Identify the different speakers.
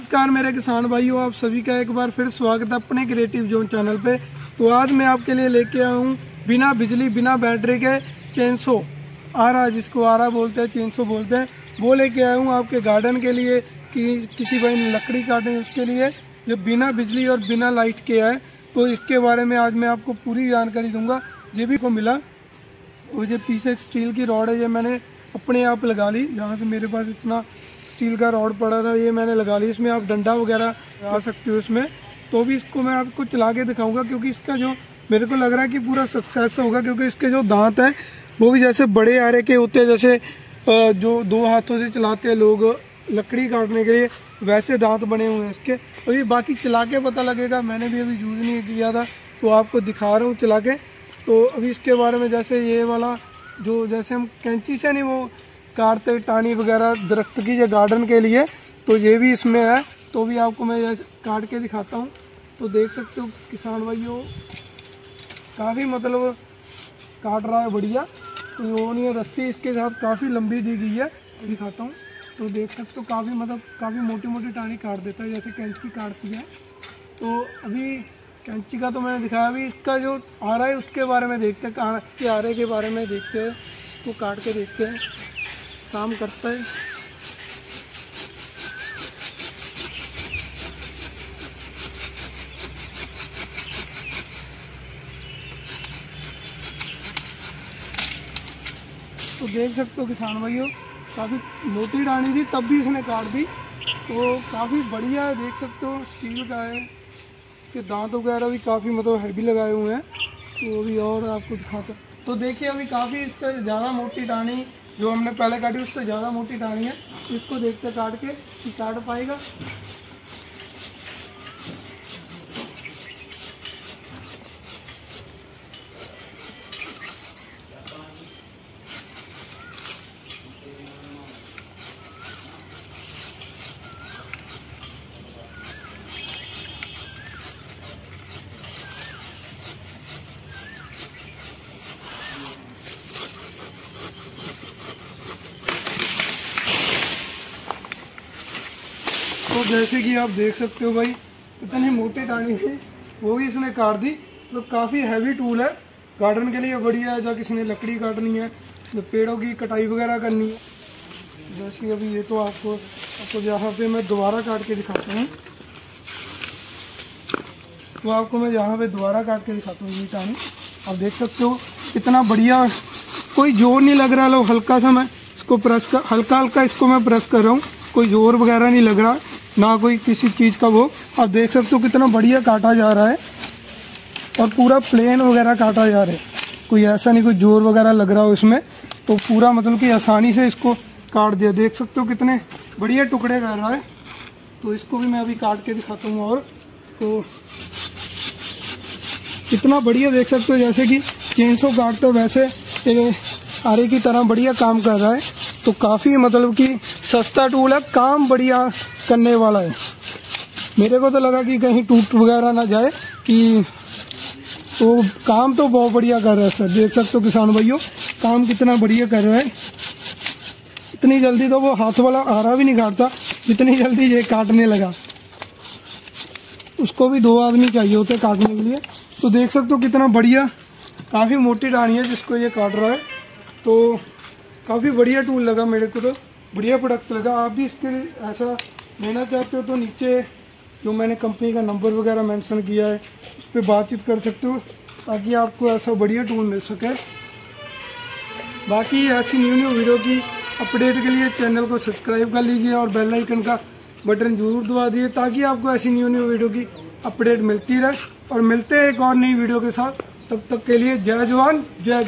Speaker 1: नमस्कार मेरे किसान भाइयों, आप सभी का एक बार फिर स्वागत है अपने क्रिएटिव जोन चैनल पे। तो आज मैं आपके लिए लेके आया हूँ बिना बिजली, बिना बैटरी के चेंसो आरा जिसको आरा बोलते हैं चेंसो बोलते हैं। वो लेके आया हूँ आपके गार्डन के लिए, कि किसी भाई ने लकड़ी काटे उसके लिए, जो बिना बिजली और बिना लाइट के है। तो इसके बारे में आज मैं आपको पूरी जानकारी दूँगा। ये भी को मिला। वो जो पीछे स्टील की रॉड है, ये मैंने अपने आप लगा ली। यहाँ से मेरे पास इतना स्टील का रॉड पड़ा था, ये मैंने लगा ली, इसमें आप डंडा वगैरह लगा सकते हो इसमें। तो भी इसको मैं आपको चला के दिखाऊँगा, क्योंकि इसका जो, मेरे को लग रहा है कि पूरा सक्सेस होगा, क्योंकि इसके जो दांत हैं, वो भी जैसे बड़े आरे के होते हैं, जैसे जो दो हाथों से चलाते हैं लोग, लकड़ी काटने के लिए, वैसे दांत बने हुए हैं इसके। और ये बाकी चला के पता लगेगा, मैंने भी अभी यूज़ नहीं किया था तो आपको दिखा रहा हूँ चला के। तो अभी इसके बारे में जैसे ये वाला, जो जैसे हम कैंची से नहीं, वो काटते टानी वगैरह दरख्त की या गार्डन के लिए तो ये भी इसमें है। तो भी आपको मैं ये काट के दिखाता हूँ। तो देख सकते हो किसान भाइयों, काफ़ी मतलब काट रहा है बढ़िया। तो वो नहीं है रस्सी इसके साथ काफ़ी लंबी दी गई है दिखाता हूँ। तो देख सकते हो काफ़ी मतलब काफ़ी मोटी मोटी टाणी काट देता है, जैसे कैंची काटती है। तो अभी कैंची का तो मैंने दिखाया, अभी इसका जो आ रहा है उसके बारे में देखते हैं के आ रहे के बारे में देखते हैं। तो काट के देखते हैं। काम करता है। तो देख सकते हो किसान भाइयों, काफ़ी मोटी डानी थी, तब भी इसने काट दी। तो काफ़ी बढ़िया है, देख सकते हो स्टील का है। इसके दांत वगैरह भी काफ़ी मतलब हैवी लगाए हुए हैं। तो अभी और आपको दिखाता तो देखिए अभी काफ़ी इससे ज़्यादा मोटी डानी जो हमने पहले काटी, उससे ज़्यादा मोटी डाली है। इसको देखते काट के काट पाएगा। तो जैसे कि आप देख सकते हो भाई, इतनी मोटी टाणी है वो भी इसने काट दी। तो काफ़ी हैवी टूल है। गार्डन के लिए बढ़िया है, जहाँ किसी ने लकड़ी काटनी है तो पेड़ों की कटाई वगैरह करनी है। जैसे अभी ये तो आपको आपको यहाँ पे मैं दोबारा काट के दिखाता हूँ। तो आपको मैं यहाँ पे दोबारा काट के दिखाता हूँ ये टाणी आप देख सकते हो, इतना बढ़िया, कोई ज़ोर नहीं लग रहा। लो, हल्का सा मैं इसको प्रेस कर हल्का हल्का इसको मैं प्रेस कर रहा हूँ। कोई ज़ोर वगैरह नहीं लग रहा। ना कोई किसी चीज़ का वो। आप देख सकते हो कितना बढ़िया काटा जा रहा है और पूरा प्लेन वगैरह काटा जा रहा है। कोई ऐसा नहीं, कोई ज़ोर वगैरह लग रहा हो इसमें। तो पूरा मतलब कि आसानी से इसको काट दिया। देख सकते हो कितने बढ़िया टुकड़े कर रहा है। तो इसको भी मैं अभी काट के दिखाता हूँ और। तो कितना बढ़िया देख सकते हो, जैसे कि चेंसो काटते वैसे आरे की तरह बढ़िया काम कर रहा है। तो काफ़ी मतलब कि सस्ता टूल है। काम बढ़िया करने वाला है। मेरे को तो लगा कि कहीं टूट वगैरह ना जाए, कि तो काम तो बहुत बढ़िया कर रहा है सर। देख सकते हो किसान भाइयों, काम कितना बढ़िया कर रहा है। इतनी जल्दी तो वो हाथ वाला आरा भी नहीं काटता इतनी जल्दी ये काटने लगा। उसको भी दो आदमी चाहिए होते काटने के लिए। तो देख सकते हो कितना बढ़िया, काफ़ी मोटी डाणी है जिसको ये काट रहा है। तो काफ़ी बढ़िया टूल लगा मेरे को तो बढ़िया प्रोडक्ट लगा। आप भी इसके लिए ऐसा लेना चाहते हो तो नीचे जो मैंने कंपनी का नंबर वगैरह मेंशन किया है, उस पर बातचीत कर सकते हो, ताकि आपको ऐसा बढ़िया टूल मिल सके। बाकी ऐसी न्यू न्यू वीडियो की अपडेट के लिए चैनल को सब्सक्राइब कर लीजिए और बेल आइकन का बटन ज़रूर दबा दीजिए, ताकि आपको ऐसी न्यू न्यू वीडियो की अपडेट मिलती रहे। और मिलते हैं एक और नई वीडियो के साथ। तब तक के लिए जय जवान, जय